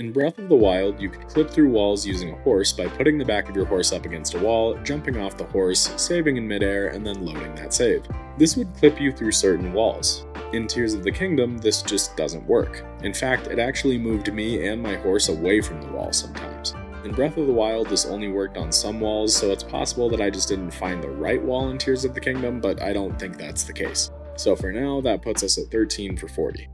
In Breath of the Wild, you could clip through walls using a horse by putting the back of your horse up against a wall, jumping off the horse, saving in midair, and then loading that save. This would clip you through certain walls. In Tears of the Kingdom, this just doesn't work. In fact, it actually moved me and my horse away from the wall sometimes. In Breath of the Wild, this only worked on some walls, so it's possible that I just didn't find the right wall in Tears of the Kingdom, but I don't think that's the case. So for now, that puts us at 13 for 40.